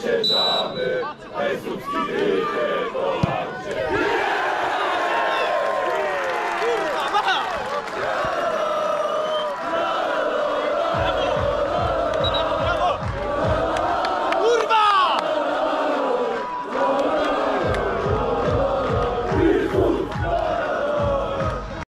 zwyciężamy, Jezuski rycerz.